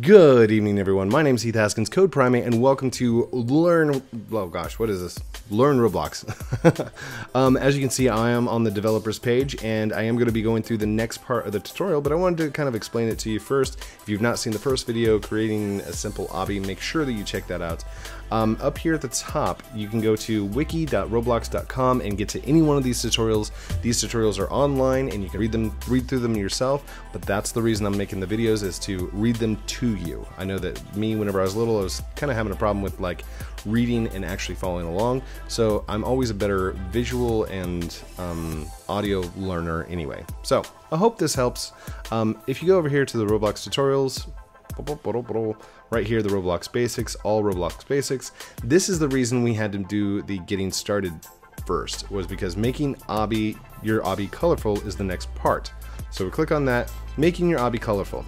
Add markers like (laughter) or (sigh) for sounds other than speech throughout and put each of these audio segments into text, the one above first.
Good evening, everyone. My name is Heath Haskins, CodePrime8, and welcome to Learn. Oh gosh, what is this? Learn Roblox. (laughs) um, as you can see, I am on the developers page, and I am going to be going through the next part of the tutorial. But I wanted to kind of explain it to you first. If you've not seen the first video, creating a simple obby, make sure that you check that out. Um, up here at the top, you can go to wiki.roblox.com and get to any one of these tutorials. These tutorials are online, and you can read them, read through them yourself. But that's the reason I'm making the videos is to read them to you. I know that me, whenever I was little, I was kind of having a problem with like reading and actually following along. So I'm always a better visual and um, audio learner anyway. So I hope this helps. Um, if you go over here to the Roblox tutorials, right here, the Roblox basics, all Roblox basics. This is the reason we had to do the getting started first, was because making obby, your obby colorful is the next part. So we click on that, making your obby colorful.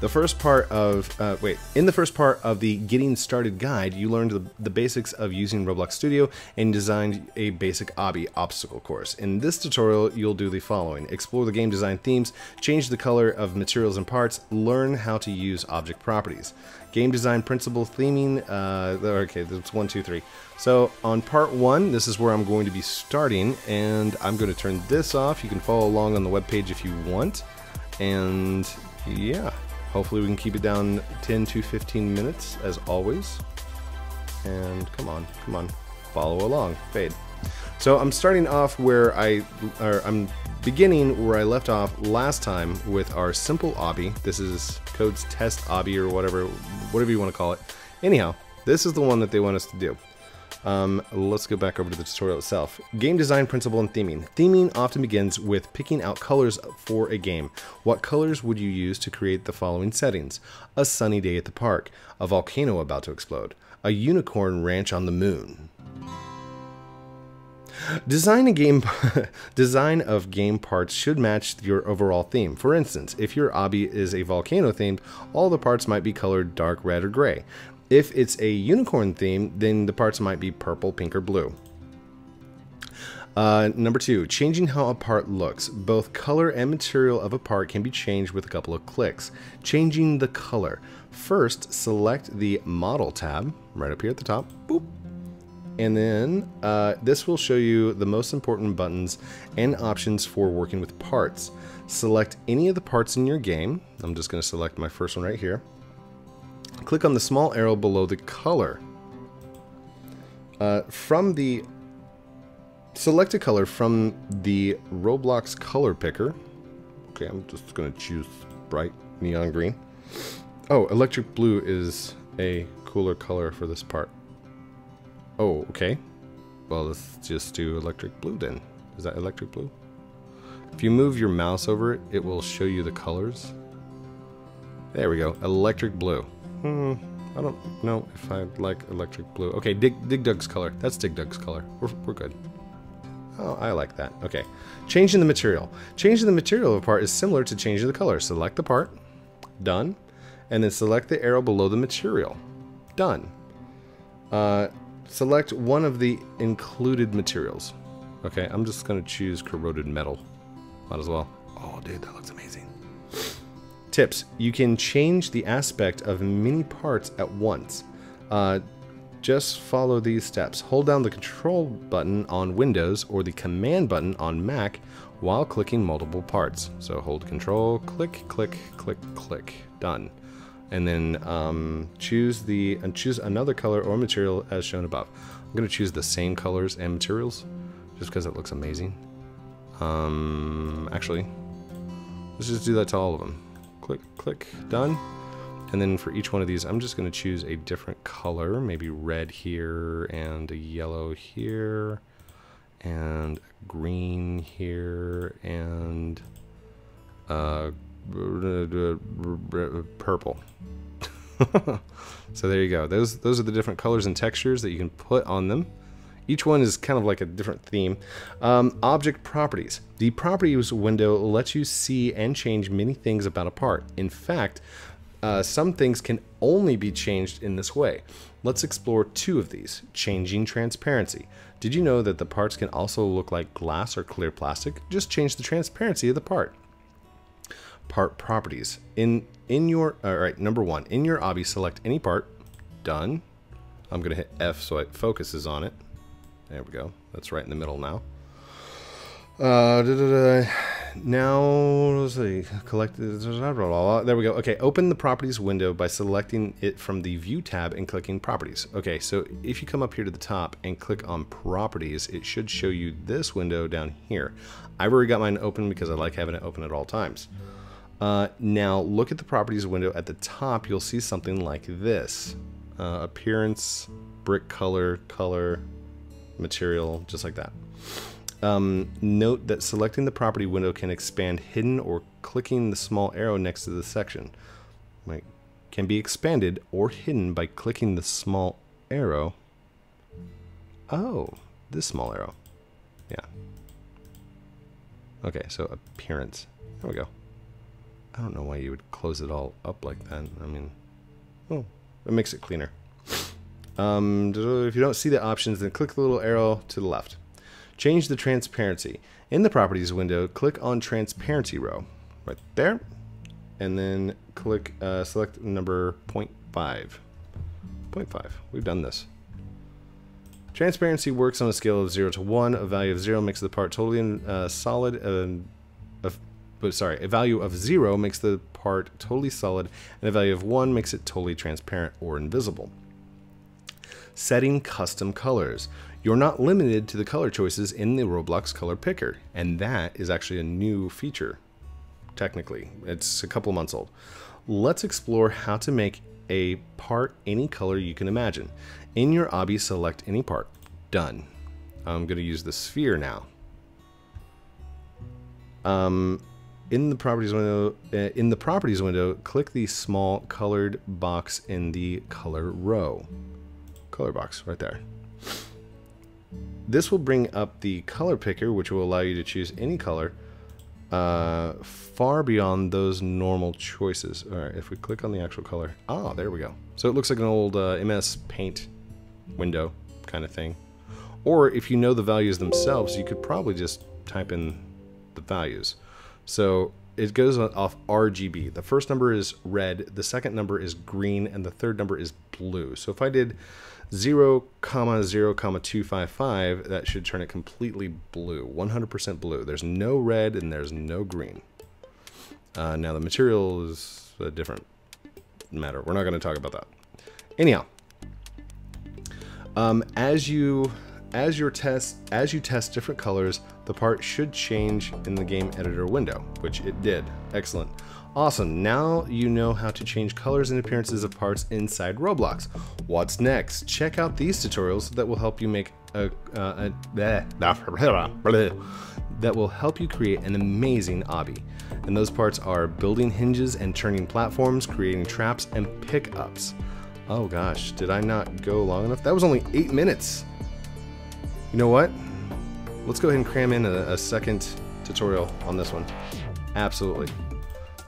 The first part of, uh, wait, in the first part of the Getting Started guide, you learned the, the basics of using Roblox Studio and designed a basic obby obstacle course. In this tutorial, you'll do the following. Explore the game design themes, change the color of materials and parts, learn how to use object properties. Game design principle theming, uh, okay, that's one, two, three. So on part one, this is where I'm going to be starting, and I'm going to turn this off. You can follow along on the web page if you want. And yeah, Hopefully we can keep it down 10 to 15 minutes as always. And come on, come on, follow along, fade. So I'm starting off where I, or I'm beginning where I left off last time with our simple obby. This is Code's test obby or whatever, whatever you want to call it. Anyhow, this is the one that they want us to do. Um, let's go back over to the tutorial itself. Game design principle and theming. Theming often begins with picking out colors for a game. What colors would you use to create the following settings? A sunny day at the park, a volcano about to explode, a unicorn ranch on the moon. Design a game (laughs) design of game parts should match your overall theme. For instance, if your obby is a volcano themed, all the parts might be colored dark red or gray. If it's a unicorn theme, then the parts might be purple, pink, or blue. Uh, number two, changing how a part looks. Both color and material of a part can be changed with a couple of clicks. Changing the color. First, select the Model tab, right up here at the top. Boop. And then uh, this will show you the most important buttons and options for working with parts. Select any of the parts in your game. I'm just going to select my first one right here click on the small arrow below the color. Uh, from the select a color from the Roblox color picker. Okay, I'm just gonna choose bright neon green. Oh, electric blue is a cooler color for this part. Oh, okay. Well, let's just do electric blue then. Is that electric blue? If you move your mouse over it, it will show you the colors. There we go, electric blue. Hmm, I don't know if I like electric blue. Okay, Dig, Dig Dug's color. That's Dig Dug's color. We're, we're good. Oh, I like that. Okay. Changing the material. Changing the material of a part is similar to changing the color. Select the part. Done. And then select the arrow below the material. Done. Uh, select one of the included materials. Okay, I'm just going to choose corroded metal. Might as well. Oh, dude, that looks amazing. Tips. You can change the aspect of many parts at once. Uh, just follow these steps. Hold down the control button on Windows or the command button on Mac while clicking multiple parts. So hold control, click, click, click, click, done. And then um, choose the and choose another color or material as shown above. I'm going to choose the same colors and materials just because it looks amazing. Um, actually, let's just do that to all of them click, click, done. And then for each one of these, I'm just going to choose a different color, maybe red here and a yellow here and green here and uh, purple. (laughs) so there you go. Those those are the different colors and textures that you can put on them. Each one is kind of like a different theme. Um, object properties. The properties window lets you see and change many things about a part. In fact, uh, some things can only be changed in this way. Let's explore two of these. Changing transparency. Did you know that the parts can also look like glass or clear plastic? Just change the transparency of the part. Part properties. In in your, all right, number one, in your obby, select any part. Done. I'm to hit F so it focuses on it. There we go. That's right in the middle now. Uh, da, da, da. Now, let's see, collect, there we go. Okay, open the properties window by selecting it from the view tab and clicking properties. Okay, so if you come up here to the top and click on properties, it should show you this window down here. I've already got mine open because I like having it open at all times. Uh, now look at the properties window at the top, you'll see something like this. Uh, appearance, brick color, color, material, just like that. Um, note that selecting the property window can expand hidden or clicking the small arrow next to the section. Like, can be expanded or hidden by clicking the small arrow. Oh, this small arrow. Yeah. Okay, so appearance. There we go. I don't know why you would close it all up like that. I mean, oh, it makes it cleaner. Um, if you don't see the options, then click the little arrow to the left. Change the transparency. In the properties window, click on transparency row right there, and then click uh, select number 0.5. 0.5. We've done this. Transparency works on a scale of 0 to 1. A value of 0 makes the part totally uh, solid. Uh, but sorry, a value of 0 makes the part totally solid, and a value of 1 makes it totally transparent or invisible. Setting custom colors. You're not limited to the color choices in the Roblox color picker, and that is actually a new feature, technically. It's a couple months old. Let's explore how to make a part any color you can imagine. In your obby, select any part. Done. I'm going to use the sphere now. Um, in the properties window, uh, in the properties window, click the small colored box in the color row. Color box right there. This will bring up the color picker, which will allow you to choose any color uh, far beyond those normal choices. All right, if we click on the actual color, ah, there we go. So it looks like an old uh, MS Paint window kind of thing. Or if you know the values themselves, you could probably just type in the values. So it goes off RGB. The first number is red, the second number is green, and the third number is blue. So if I did 0, comma 0, comma 255, that should turn it completely blue, 100% blue. There's no red and there's no green. Uh, now the material is a different matter. We're not going to talk about that. Anyhow, um, as you as your test as you test different colors, the part should change in the game editor window, which it did. Excellent. Awesome, now you know how to change colors and appearances of parts inside Roblox. What's next? Check out these tutorials that will help you make a, uh, a (laughs) that will help you create an amazing obby. And those parts are building hinges and turning platforms, creating traps and pickups. Oh gosh, did I not go long enough? That was only eight minutes. You know what? Let's go ahead and cram in a, a second tutorial on this one. Absolutely.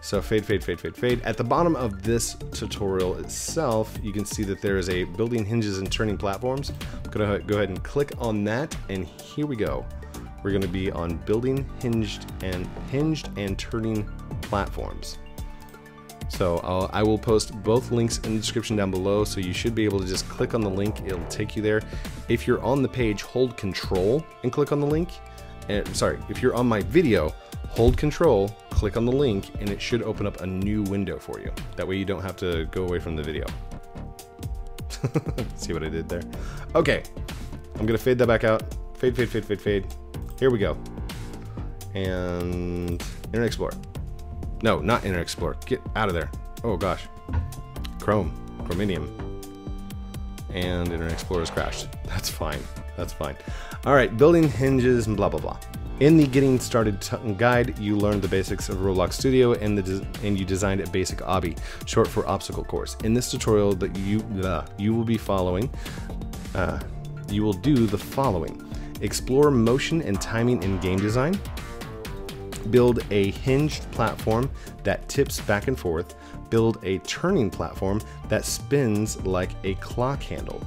So fade, fade, fade, fade, fade. At the bottom of this tutorial itself, you can see that there is a building hinges and turning platforms. I'm gonna go ahead and click on that, and here we go. We're gonna be on building hinged and hinged and turning platforms. So I'll, I will post both links in the description down below, so you should be able to just click on the link, it'll take you there. If you're on the page, hold control and click on the link. And, sorry, if you're on my video, hold control, click on the link, and it should open up a new window for you. That way you don't have to go away from the video. (laughs) See what I did there? Okay, I'm gonna fade that back out. Fade, fade, fade, fade, fade. Here we go. And Internet Explorer. No, not Internet Explorer. Get out of there. Oh gosh. Chrome, Chromium. And Internet Explorer has crashed. (laughs) That's fine. That's fine. All right, building hinges and blah, blah, blah. In the Getting Started guide, you learned the basics of Roblox Studio and, the and you designed a basic obby, short for obstacle course. In this tutorial that you uh, you will be following, uh, you will do the following: explore motion and timing in game design, build a hinged platform that tips back and forth, build a turning platform that spins like a clock handle.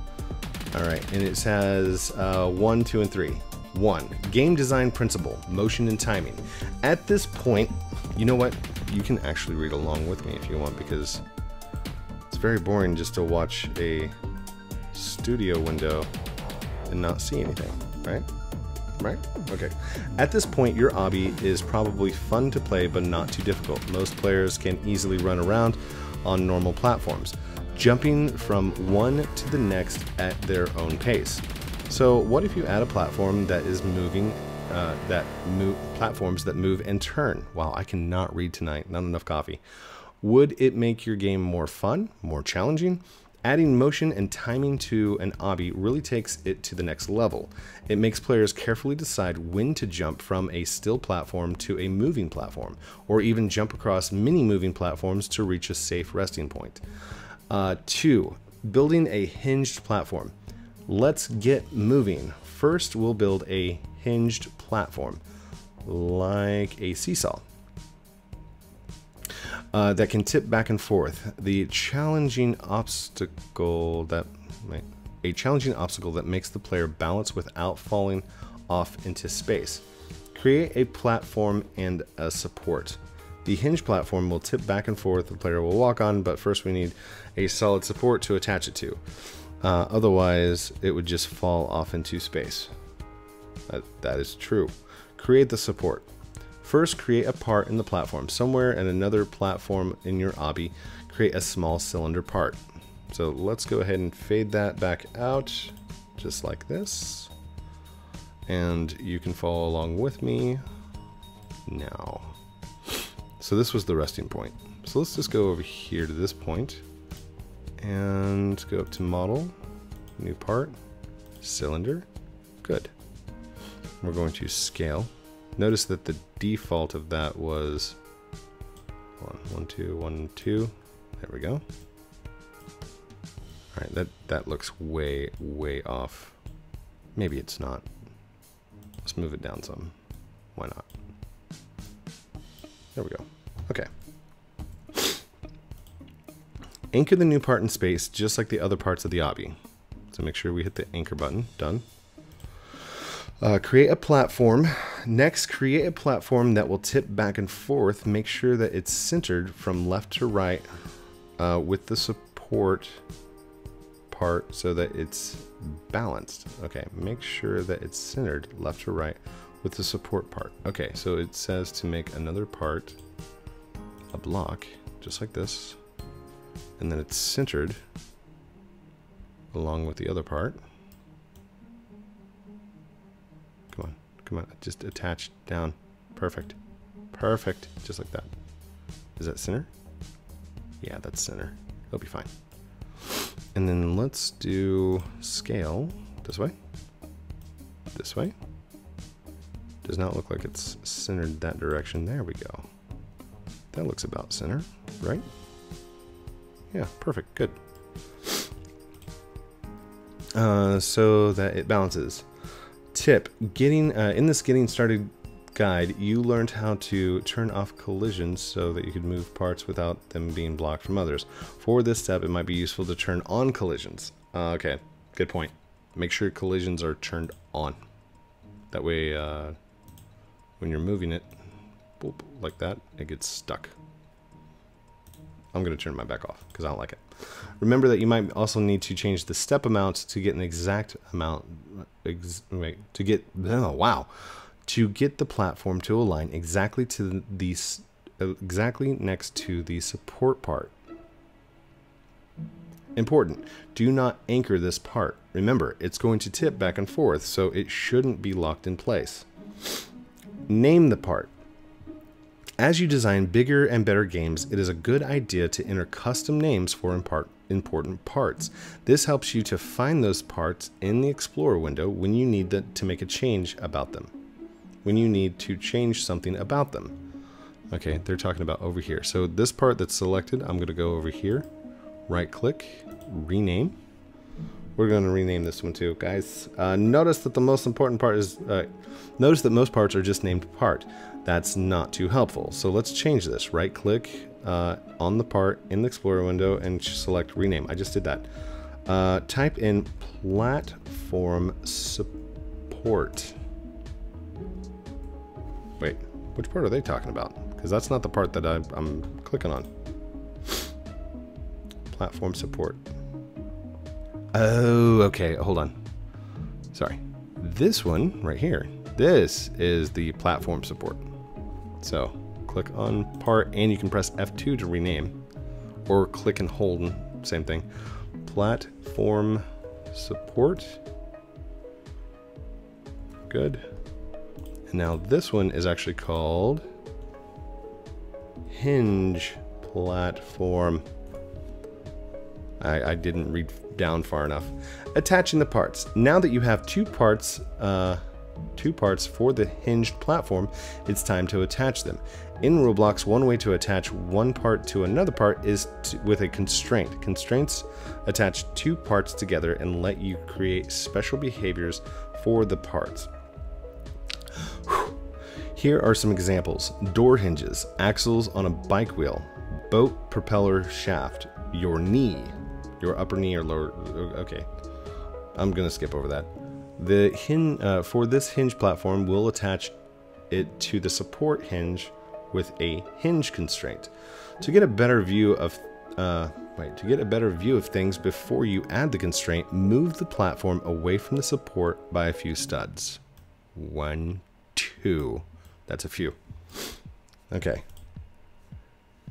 All right, and it says uh, one, two, and three. 1. Game design principle, motion and timing. At this point, you know what? you can actually read along with me if you want because it's very boring just to watch a studio window and not see anything, right? Right? Okay. At this point, your obby is probably fun to play but not too difficult. Most players can easily run around on normal platforms, jumping from one to the next at their own pace. So what if you add a platform that is moving, uh, that move platforms that move and turn? Wow, I cannot read tonight. Not enough coffee. Would it make your game more fun, more challenging? Adding motion and timing to an obby really takes it to the next level. It makes players carefully decide when to jump from a still platform to a moving platform, or even jump across many moving platforms to reach a safe resting point. Uh, two, building a hinged platform. Let's get moving. First, we'll build a hinged platform, like a seesaw uh, that can tip back and forth. The challenging obstacle that a challenging obstacle that makes the player balance without falling off into space. Create a platform and a support. The hinge platform will tip back and forth, the player will walk on, but first we need a solid support to attach it to. Uh, otherwise, it would just fall off into space. That, that is true. Create the support. First, create a part in the platform. Somewhere in another platform in your obby, create a small cylinder part. So let's go ahead and fade that back out, just like this. And you can follow along with me now. So this was the resting point. So let's just go over here to this point and go up to model, new part, cylinder, good. We're going to scale Notice that the default of that was one, one, two, one, two. There we go. All right, that, that looks way, way off. Maybe it's not. Let's move it down some. Why not? There we go. Okay. Anchor the new part in space just like the other parts of the obby. So make sure we hit the anchor button. Done. Uh, create a platform. Next, create a platform that will tip back and forth. Make sure that it's centered from left to right uh, with the support part so that it's balanced. Okay, make sure that it's centered left to right with the support part. Okay, so it says to make another part a block, just like this, and then it's centered along with the other part. Come on, come on, just attach down. Perfect. Perfect. Just like that. Is that center? Yeah, that's center. It'll be fine. And then let's do scale this way. This way. Does not look like it's centered that direction. There we go. That looks about center, right? Yeah, perfect. Good. Uh, so that it balances. Tip getting uh, in this getting started guide you learned how to turn off collisions so that you could move parts without them being blocked from others. For this step it might be useful to turn on collisions. Uh, okay good point. Make sure collisions are turned on. That way uh, when you're moving it like that it gets stuck I'm going to turn my back off because I don't like it. Remember that you might also need to change the step amount to get an exact amount, ex, wait, to get, oh, wow, to get the platform to align exactly to the, exactly next to the support part. Important, do not anchor this part. Remember, it's going to tip back and forth, so it shouldn't be locked in place. Name the part. As you design bigger and better games, it is a good idea to enter custom names for important parts. This helps you to find those parts in the Explorer window when you need to make a change about them. When you need to change something about them. Okay, they're talking about over here. So this part that's selected, I'm going to go over here, right click, rename. We're going to rename this one too, guys. Uh, notice that the most important part is, uh, notice that most parts are just named part that's not too helpful. So let's change this. Right click uh, on the part in the Explorer window and select rename. I just did that. Uh, type in platform support. Wait, which part are they talking about? because that's not the part that I, I'm clicking on. Platform support. Oh, okay, hold on. Sorry. This one right here, this is the platform support. So click on part and you can press F2 to rename or click and hold, same thing. Platform support. Good. And now this one is actually called hinge platform. I, I didn't read down far enough. Attaching the parts. Now that you have two parts, uh, two parts for the hinged platform, it's time to attach them. In Roblox, one way to attach one part to another part is to, with a constraint. Constraints attach two parts together and let you create special behaviors for the parts. Here are some examples. Door hinges, axles on a bike wheel, boat propeller shaft, your knee, your upper knee or lower, okay. I'm gonna skip over that. The hin uh, for this hinge platform, we'll attach it to the support hinge with a hinge constraint. To get a better view of uh, wait, to get a better view of things before you add the constraint, move the platform away from the support by a few studs. One, two. That's a few. Okay.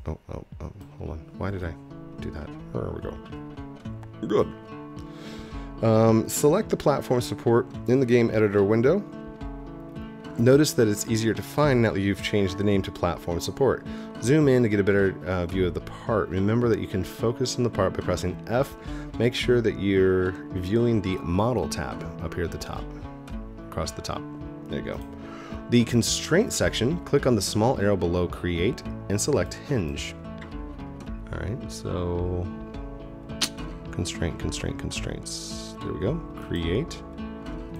Oh, oh, oh, hold on. Why did I do that? There we go. Good. Um, select the platform support in the game editor window. Notice that it's easier to find now that you've changed the name to platform support. Zoom in to get a better uh, view of the part. Remember that you can focus on the part by pressing F. Make sure that you're viewing the model tab up here at the top, across the top. There you go. The constraint section, click on the small arrow below create and select hinge. All right, so constraint, constraint, constraints. There we go. Create,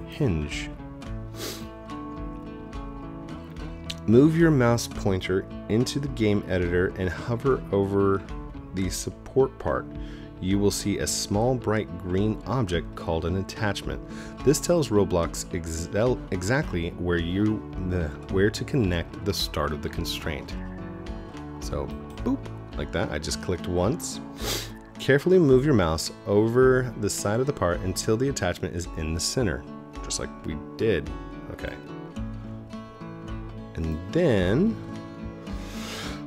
hinge. Move your mouse pointer into the game editor and hover over the support part. You will see a small bright green object called an attachment. This tells Roblox ex exactly where you the, where to connect the start of the constraint. So, boop, like that. I just clicked once. Carefully move your mouse over the side of the part until the attachment is in the center, just like we did. Okay. And then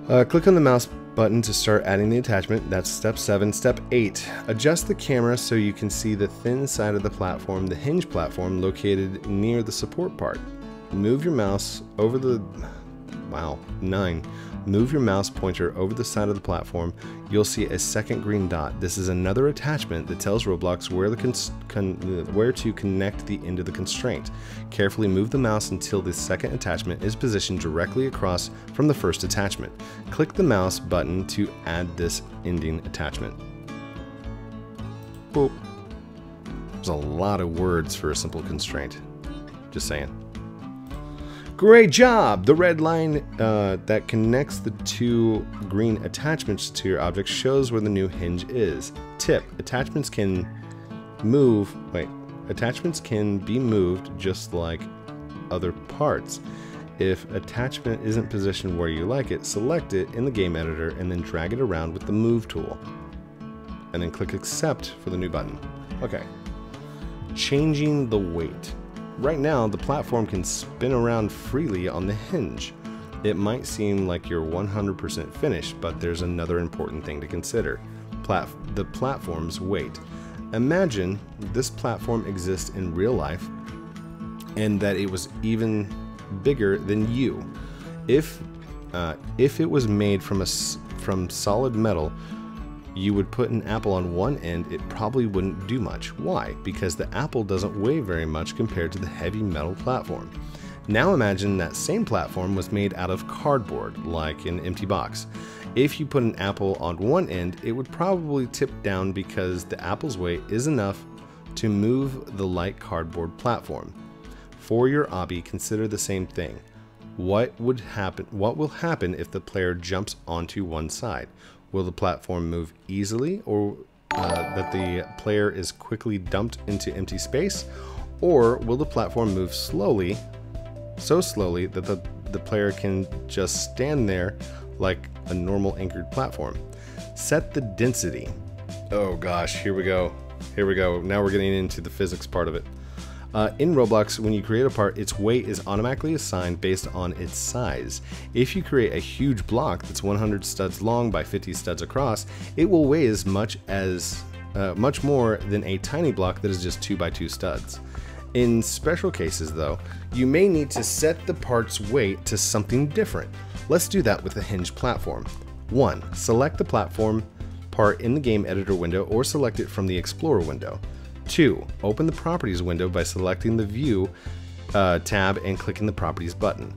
uh, click on the mouse button to start adding the attachment. That's step seven. Step eight, adjust the camera so you can see the thin side of the platform, the hinge platform located near the support part. Move your mouse over the, wow, nine. Move your mouse pointer over the side of the platform. You'll see a second green dot. This is another attachment that tells Roblox where, the where to connect the end of the constraint. Carefully move the mouse until the second attachment is positioned directly across from the first attachment. Click the mouse button to add this ending attachment. Boop. There's a lot of words for a simple constraint. Just saying. Great job! The red line uh, that connects the two green attachments to your object shows where the new hinge is. Tip, attachments can move, wait, attachments can be moved just like other parts. If attachment isn't positioned where you like it, select it in the game editor and then drag it around with the move tool. And then click accept for the new button. Okay. Changing the weight. Right now, the platform can spin around freely on the hinge. It might seem like you're 100% finished, but there's another important thing to consider. Plat the platform's weight. Imagine this platform exists in real life and that it was even bigger than you. If uh, if it was made from a from solid metal, you would put an apple on one end, it probably wouldn't do much. Why? Because the apple doesn't weigh very much compared to the heavy metal platform. Now imagine that same platform was made out of cardboard, like an empty box. If you put an apple on one end, it would probably tip down because the apple's weight is enough to move the light cardboard platform. For your obby, consider the same thing. What would happen what will happen if the player jumps onto one side? Will the platform move easily or uh, that the player is quickly dumped into empty space? Or will the platform move slowly, so slowly that the the player can just stand there like a normal anchored platform. Set the density. Oh gosh, here we go. Here we go. Now we're getting into the physics part of it. Uh, in Roblox, when you create a part, its weight is automatically assigned based on its size. If you create a huge block that's 100 studs long by 50 studs across, it will weigh as much as uh, much more than a tiny block that is just 2 by 2 studs. In special cases, though, you may need to set the part's weight to something different. Let's do that with the hinge platform. 1. Select the platform part in the game editor window or select it from the Explorer window. 2. Open the Properties window by selecting the View uh, tab and clicking the Properties button.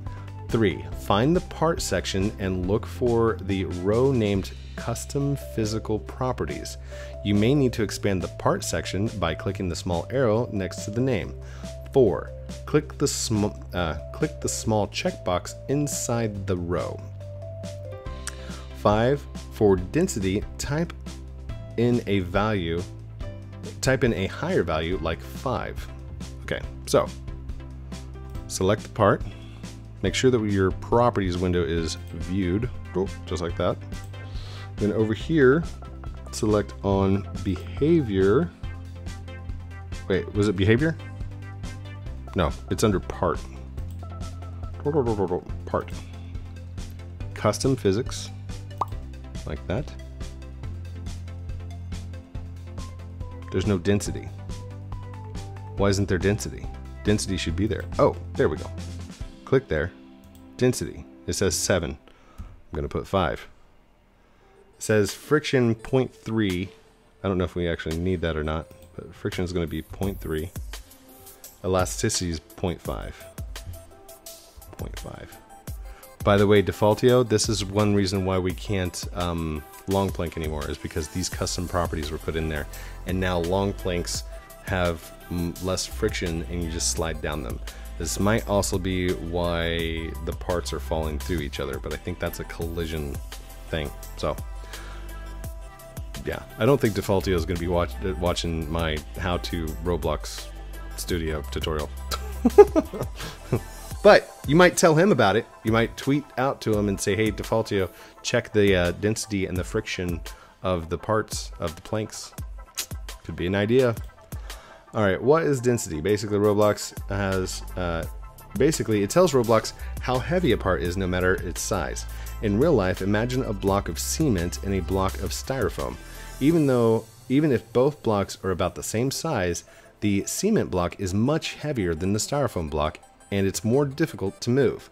3. Find the Part section and look for the row named Custom Physical Properties. You may need to expand the Part section by clicking the small arrow next to the name. 4. Click the, sm uh, click the small checkbox inside the row. 5. For density, type in a value type in a higher value like 5. Okay, so select the part, make sure that your properties window is viewed, oh, just like that. Then over here, select on behavior. Wait, was it behavior? No, it's under part. Part. Custom physics, like that. There's no density. Why isn't there density? Density should be there. Oh, there we go. Click there. Density. It says 7. I'm going to put 5. It says friction 0.3. I don't know if we actually need that or not, but friction is going to be 0.3. Elasticity is 0.5. 0.5. By the way, Defaultio, this is one reason why we can't um, long plank anymore is because these custom properties were put in there and now long planks have less friction and you just slide down them. This might also be why the parts are falling through each other, but I think that's a collision thing. So yeah, I don't think Defaultio is going to be watch uh, watching my how to Roblox studio tutorial. (laughs) But you might tell him about it. You might tweet out to him and say, hey, Defaultio, check the uh, density and the friction of the parts of the planks. Could be an idea. All right, what is density? Basically, Roblox has, uh, basically, it tells Roblox how heavy a part is no matter its size. In real life, imagine a block of cement and a block of styrofoam. Even though, even if both blocks are about the same size, the cement block is much heavier than the styrofoam block and it's more difficult to move.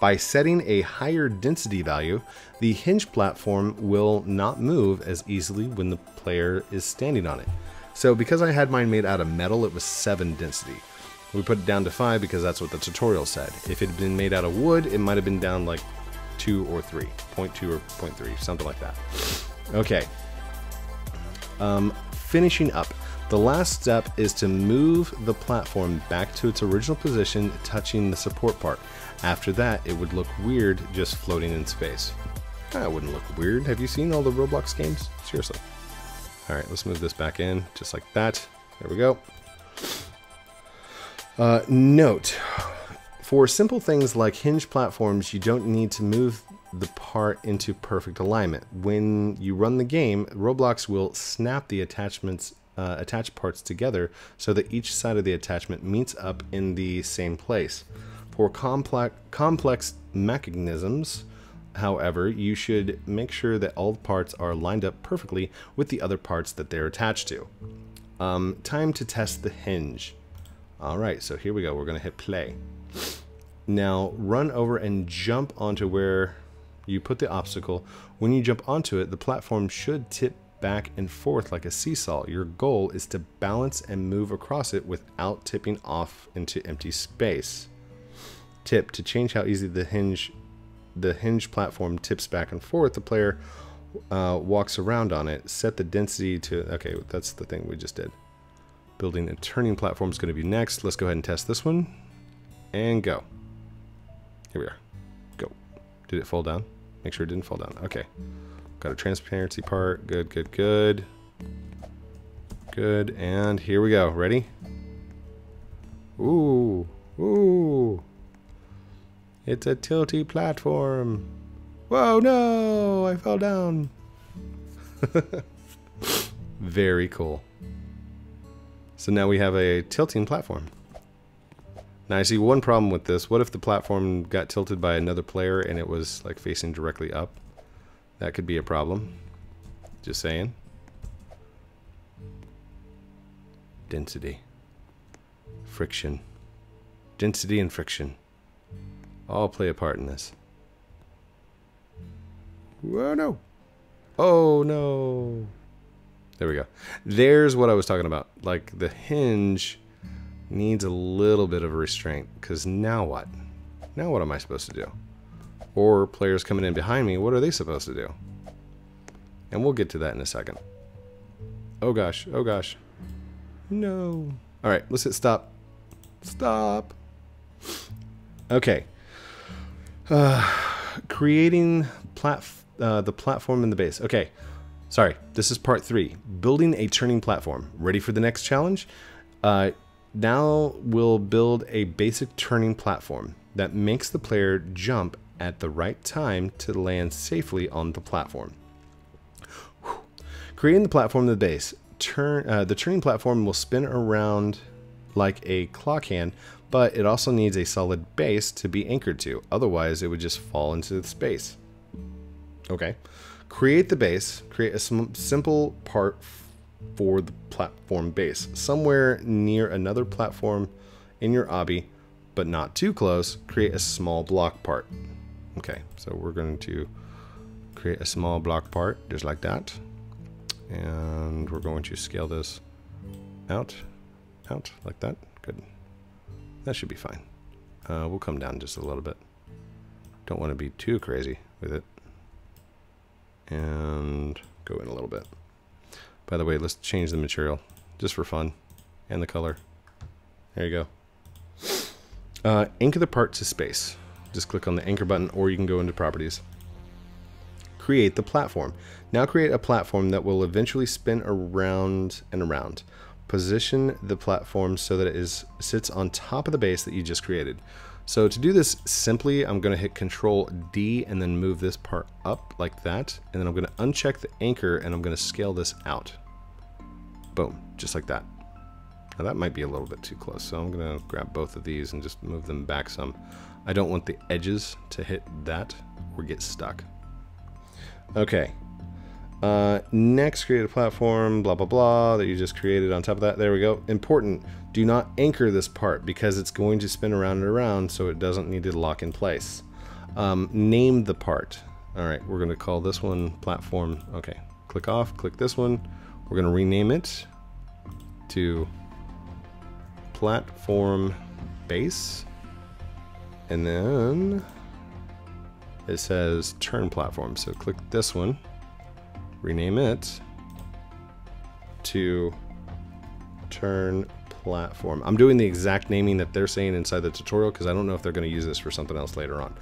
By setting a higher density value, the hinge platform will not move as easily when the player is standing on it. So because I had mine made out of metal, it was 7 density. We put it down to 5 because that's what the tutorial said. If it had been made out of wood, it might have been down like 2 or 3, 0.2 or 0.3, something like that. Okay. Um, finishing up. The last step is to move the platform back to its original position touching the support part. After that, it would look weird just floating in space. That wouldn't look weird. Have you seen all the Roblox games? Seriously. Alright, let's move this back in, just like that. There we go. Uh, note, for simple things like hinge platforms, you don't need to move the part into perfect alignment. When you run the game, Roblox will snap the attachments uh, attach parts together so that each side of the attachment meets up in the same place. For complex, complex mechanisms, however, you should make sure that all parts are lined up perfectly with the other parts that they're attached to. Um, time to test the hinge. Alright, so here we go. We're going to hit play. Now run over and jump onto where you put the obstacle. When you jump onto it, the platform should tip back and forth like a seesaw. Your goal is to balance and move across it without tipping off into empty space. Tip to change how easy the hinge the hinge platform tips back and forth, the player uh, walks around on it. Set the density to okay, that's the thing we just did. Building a turning platform is going to be next. Let's go ahead and test this one. And go. Here we are. Go. Did it fall down? Make sure it didn't fall down. Okay. Got a transparency part. Good, good, good. Good. And here we go. Ready? Ooh. Ooh. It's a tilty platform. Whoa, no! I fell down. (laughs) Very cool. So now we have a tilting platform. Now I see one problem with this. What if the platform got tilted by another player and it was like facing directly up? That could be a problem. Just saying. Density. Friction. Density and friction. All play a part in this. Oh no. Oh, no. There we go. There's what I was talking about. Like the hinge needs a little bit of restraint because now what? Now what am I supposed to do? Or players coming in behind me, what are they supposed to do? And we'll get to that in a second. Oh gosh, oh gosh. No. All right, let's hit stop. Stop. Okay. Uh, creating plat uh, the platform in the base. Okay. Sorry, this is part three. Building a turning platform. Ready for the next challenge? Uh, now we'll build a basic turning platform that makes the player jump at the right time to land safely on the platform. Whew. Creating the platform the base. Turn uh, the turning platform will spin around like a clock hand, but it also needs a solid base to be anchored to. Otherwise, it would just fall into the space. Okay. Create the base. Create a simple part for the platform base. Somewhere near another platform in your obby, but not too close, create a small block part. Okay, so we're going to create a small block part just like that. And we're going to scale this out, out like that. Good. That should be fine. Uh, we'll come down just a little bit. Don't want to be too crazy with it. And go in a little bit. By the way, let's change the material just for fun and the color. There you go. Uh, anchor the part to space. Just click on the anchor button or you can go into properties. Create the platform. Now create a platform that will eventually spin around and around. Position the platform so that it is sits on top of the base that you just created. So to do this simply, I'm going to hit Control D and then move this part up like that. And then I'm going to uncheck the anchor and I'm going to scale this out. Boom, just like that. Now that might be a little bit too close, so I'm to grab both of these and just move them back some. I don't want the edges to hit that or get stuck. Okay. Uh, next, create a platform, blah, blah, blah, that you just created on top of that. There we go. Important, do not anchor this part because it's going to spin around and around, so it doesn't need to lock in place. Um, name the part. All right, we're to call this one platform. Okay, click off, click this one. We're to rename it to platform base. And then it says turn platform. So click this one, rename it to turn platform. I'm doing the exact naming that they're saying inside the tutorial because I don't know if they're going to use this for something else later on.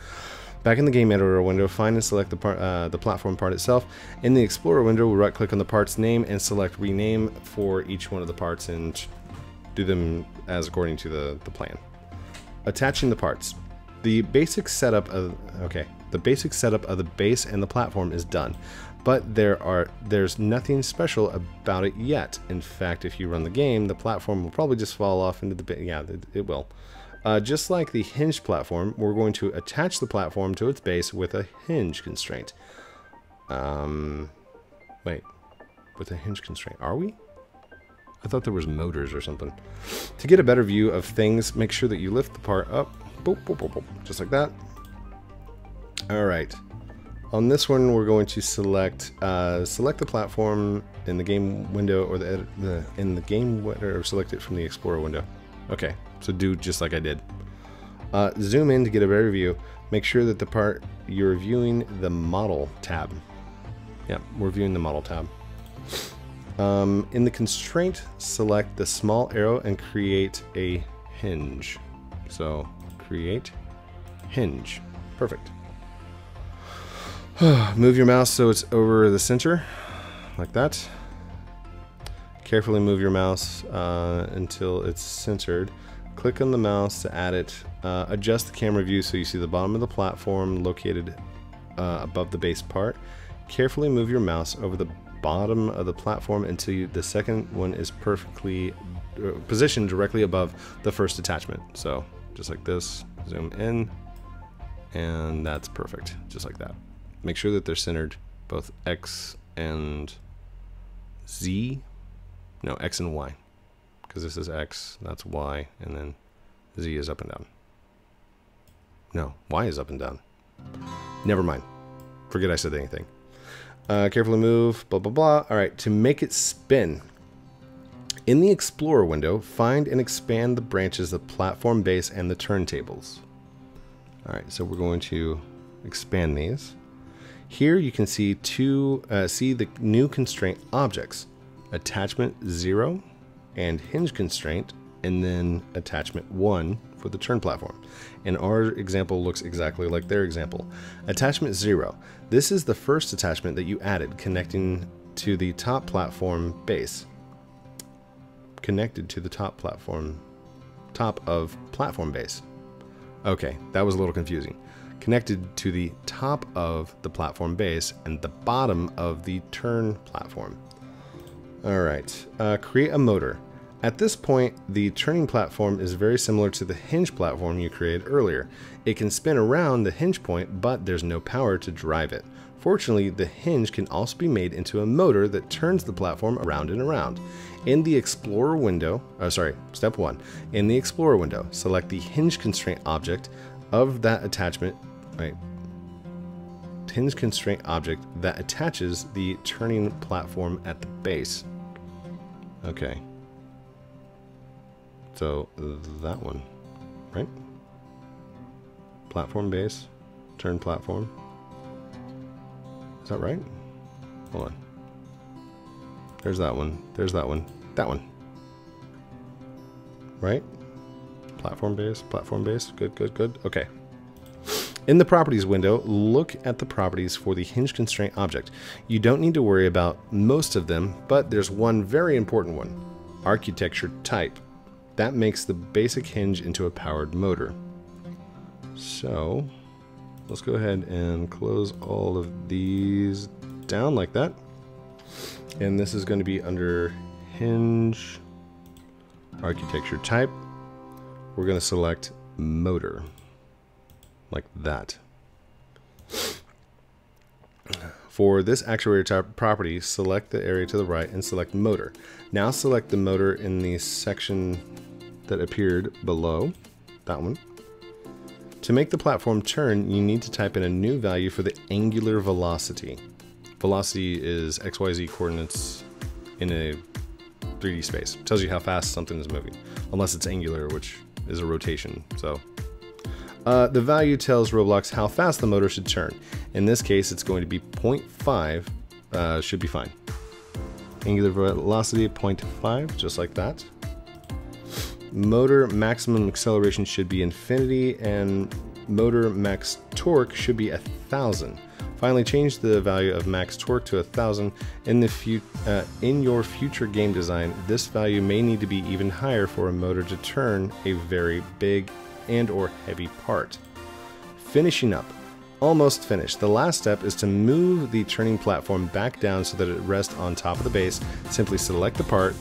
Back in the game editor window, find and select the, part, uh, the platform part itself. In the Explorer window, we'll right click on the part's name and select rename for each one of the parts and do them as according to the, the plan. Attaching the parts. The basic setup of, okay, the basic setup of the base and the platform is done, but there are there's nothing special about it yet. In fact, if you run the game, the platform will probably just fall off into the yeah, it, it will. Uh, just like the hinge platform, we're going to attach the platform to its base with a hinge constraint. Um, wait, with a hinge constraint, are we? I thought there was motors or something. To get a better view of things, make sure that you lift the part up, boop, boop, boop, just like that, all right. On this one, we're going to select uh, select the platform in the game window or the, the in the game window or select it from the Explorer window. Okay, so do just like I did. Uh, zoom in to get a better view. Make sure that the part you're viewing the model tab. Yeah, we're viewing the model tab. Um, in the constraint, select the small arrow and create a hinge. So create hinge. Perfect. (sighs) move your mouse so it's over the center, like that. Carefully move your mouse uh, until it's centered. Click on the mouse to add it. Uh, adjust the camera view so you see the bottom of the platform located uh, above the base part. Carefully move your mouse over the bottom of the platform until you, the second one is perfectly uh, positioned directly above the first attachment. So just like this, zoom in, and that's perfect, just like that. Make sure that they're centered, both X and Z, no, X and Y, because this is X, that's Y, and then Z is up and down. No, Y is up and down. Never mind. Forget I said anything. Uh, carefully move, blah, blah, blah. All right, to make it spin, in the Explorer window, find and expand the branches of platform base and the turntables. All right, so we're going to expand these. Here you can see two, uh, see the new constraint objects, attachment zero and hinge constraint, and then attachment one for the turn platform. And our example looks exactly like their example. Attachment zero. This is the first attachment that you added connecting to the top platform base connected to the top platform, top of platform base. Okay, that was a little confusing. Connected to the top of the platform base and the bottom of the turn platform. All right, uh, create a motor. At this point, the turning platform is very similar to the hinge platform you created earlier. It can spin around the hinge point, but there's no power to drive it. Fortunately, the hinge can also be made into a motor that turns the platform around and around. In the Explorer window, oh, sorry, step one, in the Explorer window, select the hinge constraint object of that attachment, right, hinge constraint object that attaches the turning platform at the base. Okay. So that one, right? Platform base, turn platform. Is that right? Hold on. There's that one. There's that one. That one. Right? Platform base, platform base. Good, good, good. Okay. In the properties window, look at the properties for the hinge constraint object. You don't need to worry about most of them, but there's one very important one. Architecture type. That makes the basic hinge into a powered motor. So, let's go ahead and close all of these down like that. And this is going to be under hinge architecture type. We're going to select motor like that. For this actuator type property, select the area to the right and select motor. Now select the motor in the section that appeared below, that one. To make the platform turn, you need to type in a new value for the angular velocity. Velocity is XYZ coordinates in a 3D space. It tells you how fast something is moving, unless it's angular, which is a rotation. So uh, the value tells Roblox how fast the motor should turn. In this case, it's going to be 0.5, uh, should be fine. Angular velocity 0.5, just like that motor maximum acceleration should be infinity and motor max torque should be a thousand. Finally, change the value of max torque to a thousand. In the uh, in your future game design, this value may need to be even higher for a motor to turn a very big and or heavy part. Finishing up. Almost finished. The last step is to move the turning platform back down so that it rests on top of the base. Simply select the part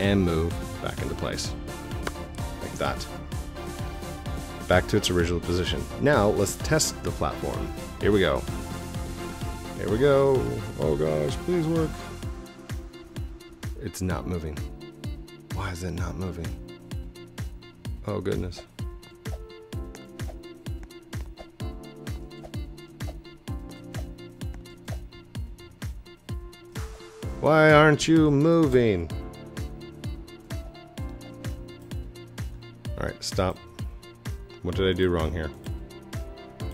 and move back into place that. Back to its original position. Now, let's test the platform. Here we go. Here we go. Oh gosh, please work. It's not moving. Why is it not moving? Oh goodness. Why aren't you moving? Stop. What did I do wrong here?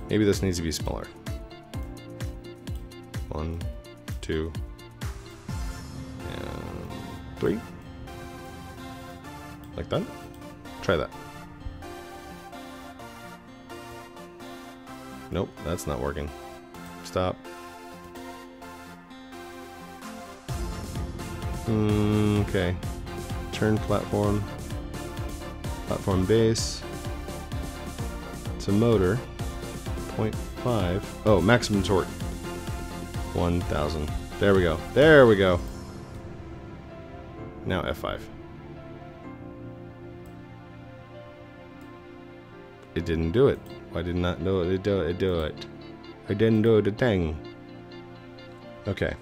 Maybe this needs to be smaller. One, two, and three. Like that? Try that. Nope, that's not working. Stop. Mm, okay. Turn platform. Platform base to motor 0.5. Oh, maximum torque 1000. There we go. There we go. Now F5. It didn't do it. I did not know it do it do it. I didn't do the thing. Okay.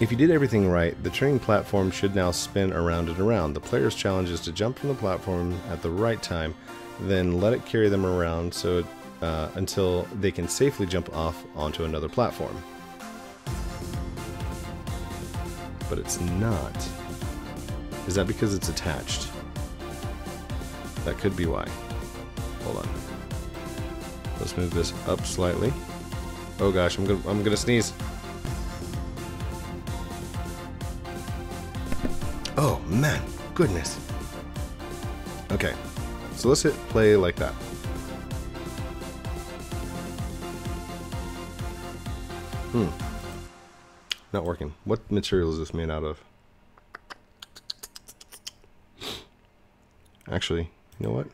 If you did everything right, the train platform should now spin around and around. The player's challenge is to jump from the platform at the right time, then let it carry them around so uh, until they can safely jump off onto another platform. But it's not. Is that because it's attached? That could be why. Hold on. Let's move this up slightly. Oh gosh, I'm gonna I'm gonna sneeze. Oh man, goodness. Okay, so let's hit play like that. Hmm. Not working. What material is this made out of? Actually, you know what?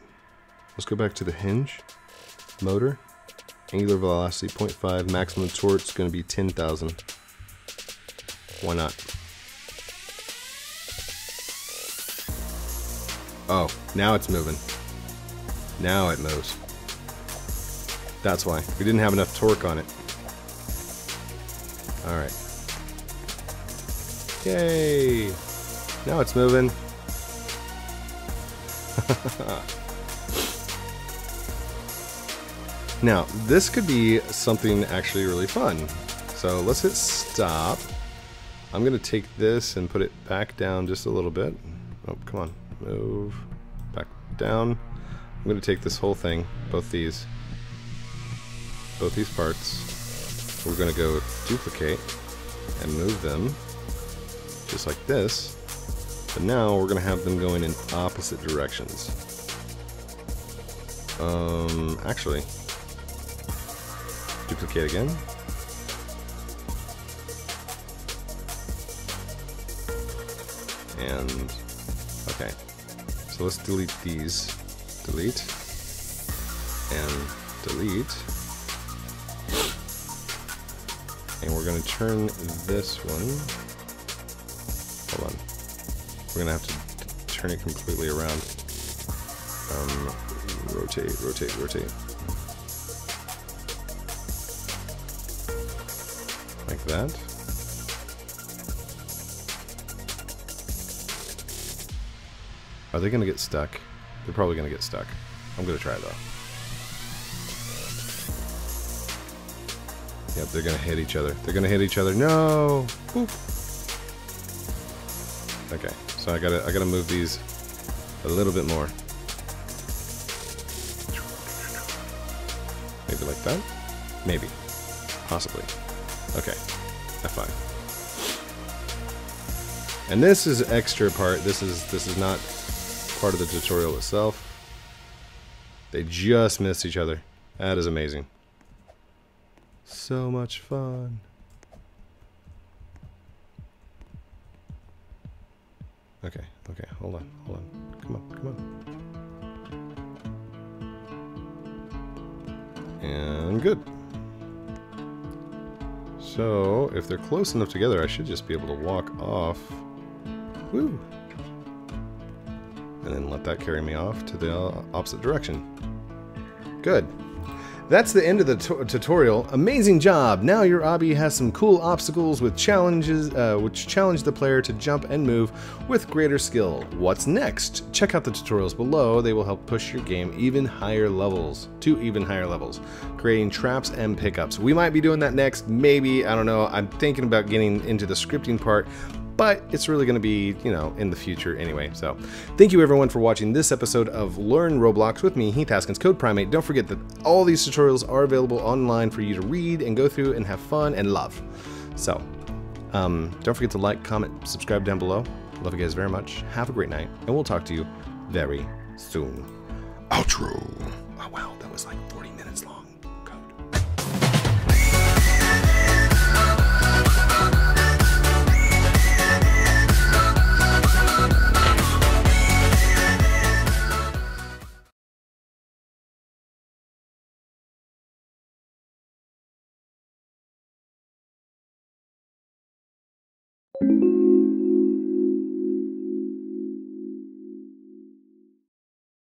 Let's go back to the hinge. Motor. Angular velocity 0.5. Maximum torque is going to be 10,000. Why not? Oh, now it's moving. Now it moves. That's why. We didn't have enough torque on it. Alright. Yay! Now it's moving. (laughs) now, this could be something actually really fun. So let's hit stop. I'm going to take this and put it back down just a little bit. Oh, come on. Move. Back down. I'm going to take this whole thing, both these, both these parts. We're going to go duplicate and move them just like this. But now we're going to have them going in opposite directions. Um, actually, duplicate again. And, okay. So let's delete these. Delete. And delete. And we're going to turn this one. Hold on. We're going to have to turn it completely around. Um, rotate, rotate, rotate. Like that. Are they going to get stuck? They're probably going to get stuck. I'm going to try though. Yep, they're going to hit each other. They're going to hit each other. No! Oop. Okay, so I gotta I gotta move these a little bit more. Maybe like that? Maybe. Possibly. Okay. F5. And this is extra part. This is this is not part of the tutorial itself. They just missed each other. That is amazing. So much fun. Okay, okay, hold on, hold on. Come on, come on. And good. So, if they're close enough together, I should just be able to walk off. Woo! And then let that carry me off to the opposite direction. Good. That's the end of the tutorial. Amazing job! Now your obby has some cool obstacles with challenges, uh, which challenge the player to jump and move with greater skill. What's next? Check out the tutorials below. They will help push your game even higher levels, to even higher levels, creating traps and pickups. We might be doing that next, maybe, I don't know. I'm thinking about getting into the scripting part, but it's really going to be, you know, in the future anyway. So, thank you everyone for watching this episode of Learn Roblox with me, Heath Haskins, CodePrime8. Don't forget that all these tutorials are available online for you to read and go through and have fun and love. So, um, don't forget to like, comment, subscribe down below. Love you guys very much. Have a great night, and we'll talk to you very soon. Outro. Oh wow, that was like 40